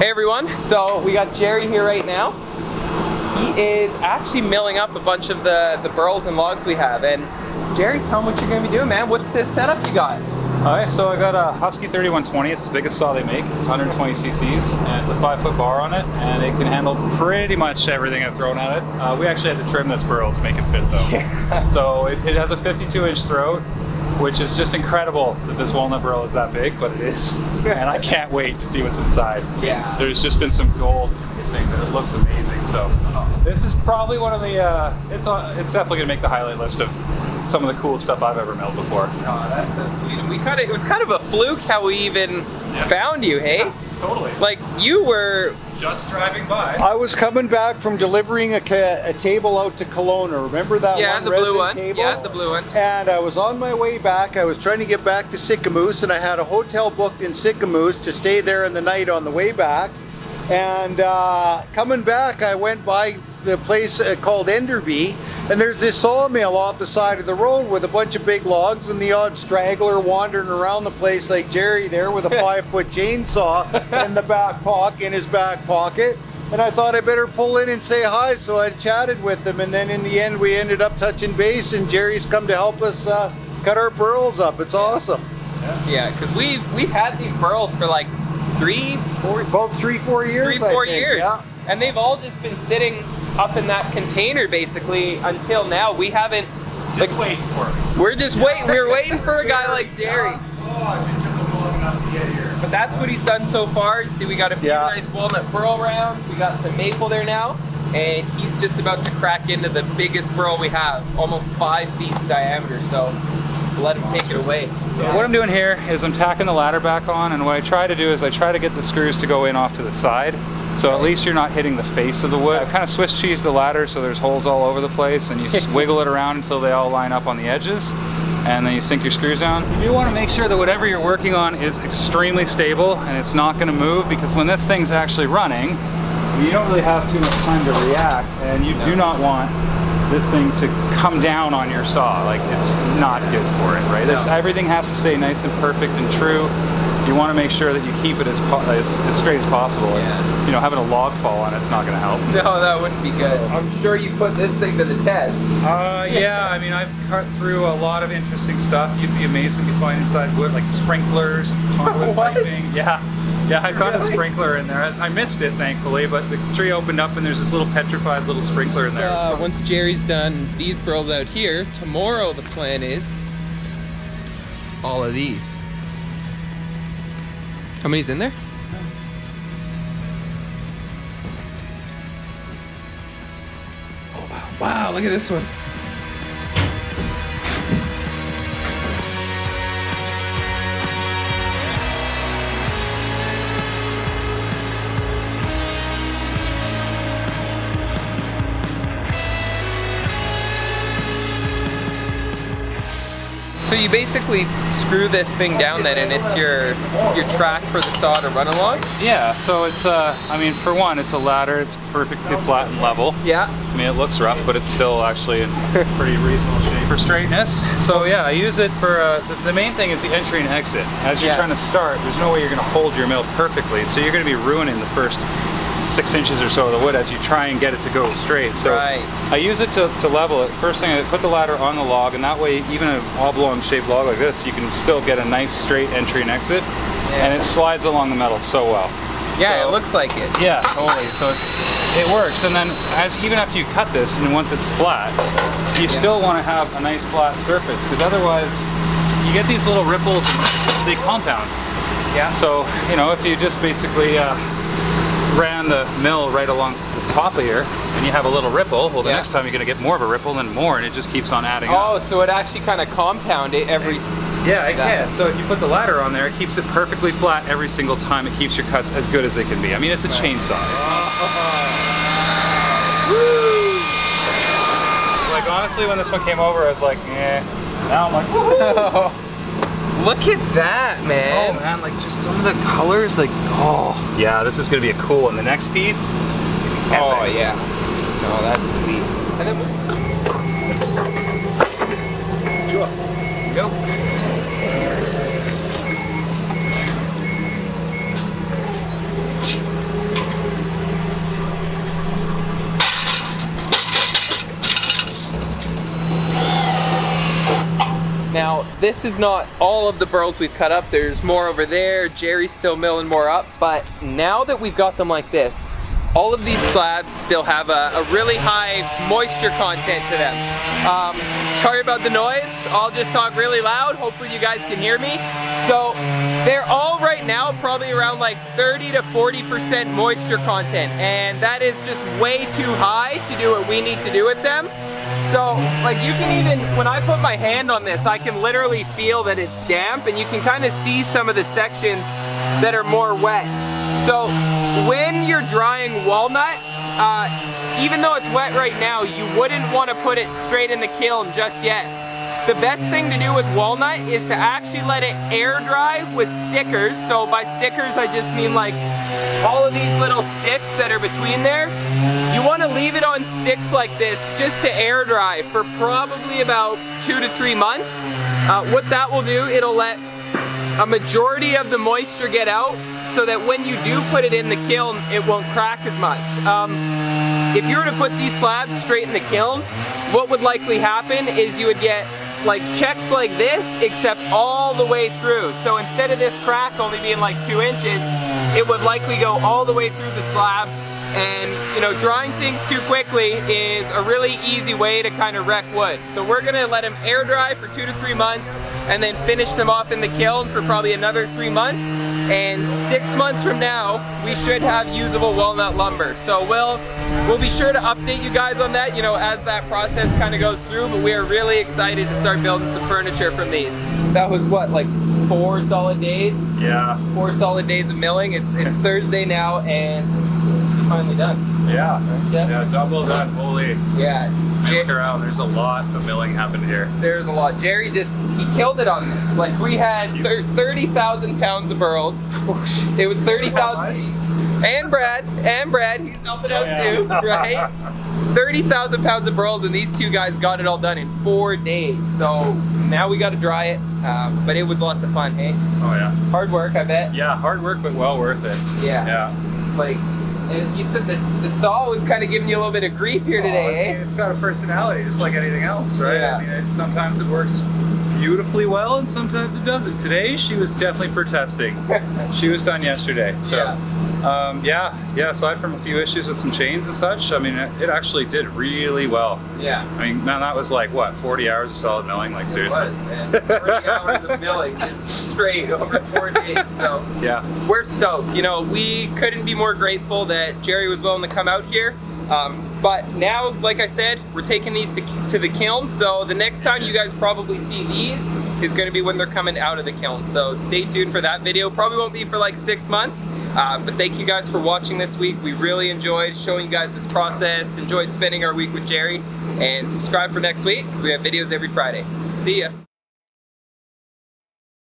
Hey everyone, so we got Jerry here right now. He is actually milling up a bunch of the, the burls and logs we have. And Jerry, tell him what you're gonna be doing, man. What's this setup you got? Alright, so I got a Husky 3120. It's the biggest saw they make. It's 120 cc's, and it's a five foot bar on it, and it can handle pretty much everything I've thrown at it. Uh, we actually had to trim this burl to make it fit though. Yeah. So it, it has a 52 inch throat, which is just incredible that this walnut burl is that big, but it is. and I can't wait to see what's inside. Yeah. There's just been some gold missing, but it looks amazing. So this is probably one of the, uh, it's, uh, it's definitely gonna make the highlight list of some of the coolest stuff I've ever milled before. Oh, that's so sweet. And we kind of, it was kind of a fluke how we even Yeah. found you, hey? Totally. Like you were, just driving by. I was coming back from delivering a, ca- a table out to Kelowna. Remember that yeah, one Yeah, the blue one. table? Yeah, the blue one. And I was on my way back. I was trying to get back to Sicamous, and I had a hotel booked in Sicamous to stay there in the night on the way back. And uh, coming back, I went by the place uh, called Enderby, and there's this sawmill off the side of the road with a bunch of big logs and the odd straggler wandering around the place like Jerry there with a five foot chainsaw in the back pocket, in his back pocket. And I thought I better pull in and say hi, so I chatted with him, and then in the end we ended up touching base, and Jerry's come to help us uh, cut our burls up. It's awesome. Yeah, because we've we've had these burls for like three, four, About three, four years. three, four think, years, Yeah. and they've all just been sitting up in that container basically until now. We haven't. Just like, waiting for it. We're just waiting. We're waiting for a guy like Jerry. Oh, it took him long enough to get here. But that's what he's done so far. See, we got a few Yeah. nice walnut burl rounds. We got some maple there now. And he's just about to crack into the biggest burl we have, almost five feet in diameter. So let him take it away. What I'm doing here is I'm tacking the ladder back on and what I try to do is I try to get the screws to go in off to the side so at least you're not hitting the face of the wood. I've kind of Swiss cheese the ladder so there's holes all over the place and you just wiggle it around until they all line up on the edges and then you sink your screws down. You do want to make sure that whatever you're working on is extremely stable and it's not going to move because when this thing's actually running you don't really have too much time to react and you do not want this thing to come down on your saw. Like it's not good for it, right? This, everything has to stay nice and perfect and true. You want to make sure that you keep it as, po- as, as straight as possible. And, Yeah. you know, having a log fall on it's not going to help. No, that wouldn't be good. I'm sure you put this thing to the test. Uh, yeah, I mean, I've cut through a lot of interesting stuff. You'd be amazed what you find inside wood, like sprinklers, conduit What? piping. Yeah, yeah, I found a sprinkler in there. I I missed it, thankfully, but the tree opened up and there's this little petrified little sprinkler in there. It Uh, fun. once Jerry's done these burls out here, tomorrow the plan is all of these. How many's in there? Oh wow! Wow! Look at this one. You basically screw this thing down then and it's your your track for the saw to run along? Yeah, so it's, uh, I mean, for one, it's a ladder. It's perfectly flat and level. Yeah. I mean, it looks rough, but it's still actually in pretty reasonable shape for straightness. So yeah, I use it for, uh, the, the main thing is the entry and exit. As you're Yeah. trying to start, there's no way you're gonna hold your mill perfectly, so you're gonna be ruining the first six inches or so of the wood as you try and get it to go straight. So Right. I use it to, to level it. First thing, I put the ladder on the log, and that way, even an oblong shaped log like this, you can still get a nice straight entry and exit, and it slides along the metal so well. Yeah, So- it looks like it. yeah, totally. So it's it works, and then as even after you cut this, and once it's flat, you still want to have a nice flat surface because otherwise you get these little ripples and they compound. Yeah. So you know if you just basically uh, ran the mill right along the top of here, and you have a little ripple, well the Yeah. next time you're going to get more of a ripple and more, and it just keeps on adding Oh, up. so it actually kind of compound it every. Yeah, I that. can. So if you put the ladder on there, it keeps it perfectly flat every single time. It keeps your cuts as good as they can be. I mean, it's a chainsaw. Like honestly, when this one came over, I was like, eh. Now I'm like! Look at that, man. Oh man. man, like just some of the colors, like, oh. Yeah, this is gonna be a cool one. The next piece, Oh, epic. yeah. Oh, that's sweet. And then go. This is not all of the burls we've cut up. There's more over there. Jerry's still milling more up. But now that we've got them like this, all of these slabs still have a, a really high moisture content to them. Um, sorry about the noise. I'll just talk really loud. Hopefully you guys can hear me. So they're all right now probably around like 30 to 40% moisture content. And that is just way too high to do what we need to do with them. So, like you can even, when I put my hand on this, I can literally feel that it's damp and you can kind of see some of the sections that are more wet. So, when you're drying walnut, uh, even though it's wet right now, you wouldn't want to put it straight in the kiln just yet. The best thing to do with walnut is to actually let it air dry with stickers. So by stickers, I just mean like all of these little sticks that are between there. You want to leave it on sticks like this just to air dry for probably about two to three months. Uh, what that will do, it'll let a majority of the moisture get out so that when you do put it in the kiln, it won't crack as much. Um, if you were to put these slabs straight in the kiln, what would likely happen is you would get like checks like this, except all the way through. So instead of this crack only being like two inches, it would likely go all the way through the slab. And you know, drying things too quickly is a really easy way to kind of wreck wood. So we're gonna let them air dry for two to three months and then finish them off in the kiln for probably another three months. And six months from now, we should have usable walnut lumber. So we'll, we'll be sure to update you guys on that, you know, as that process kind of goes through, but we are really excited to start building some furniture from these. That was what, like four solid days? Yeah, Four solid days of milling. It's, it's Thursday now and finally done. yeah, Yeah. yeah. Double done. Holy, Yeah. Look around. There's a lot of milling happened here. There's a lot. Jerry just, he killed it on this. Like we had thir 30,000 pounds of burls. It was 30,000. And Brad, and Brad, he's helping out Yeah. too, right? 30,000 pounds of burls and these two guys got it all done in four days. So now we got to dry it. Um, but it was lots of fun, hey? Oh yeah. Hard work, I bet. Yeah, hard work, but well worth it. Yeah. Yeah. Like, and you said that the saw was kind of giving you a little bit of grief here Oh, I today, mean, eh? it's got a personality, just like anything else, right? Yeah. I mean, it, sometimes it works beautifully well, and sometimes it doesn't. Today, she was definitely protesting. she was done yesterday, so. Yeah. Um, yeah, yeah. Aside from a few issues with some chains and such, I mean, it, it actually did really well. Yeah. I mean, man, that was like what, 40 hours of solid milling? Like It seriously? was, man. 40 hours of milling just straight over four days. So Yeah. we're stoked. You know, we couldn't be more grateful that Jerry was willing to come out here. Um, but now, like I said, we're taking these to, to the kiln. So the next time you guys probably see these is going to be when they're coming out of the kiln. So stay tuned for that video. Probably won't be for like six months. Uh, but thank you guys for watching this week. We really enjoyed showing you guys this process, enjoyed spending our week with Jerry, and subscribe for next week. We have videos every Friday. See ya.